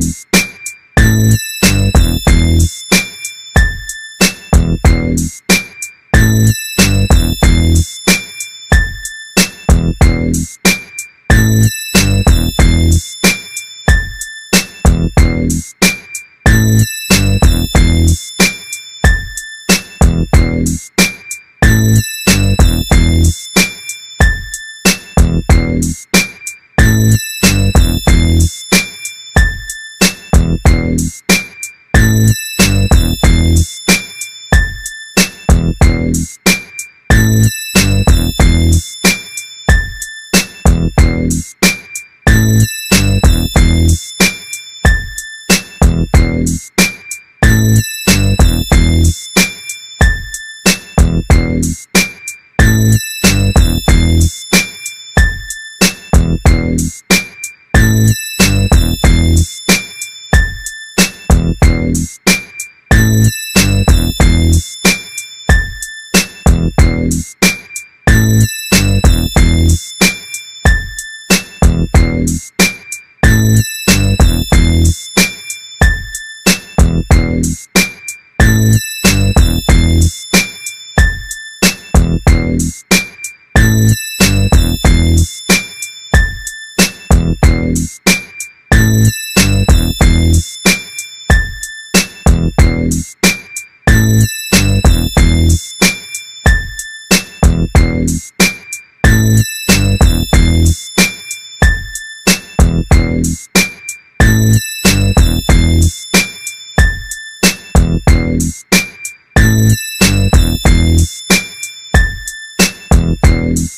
Peace. Thank you. Thank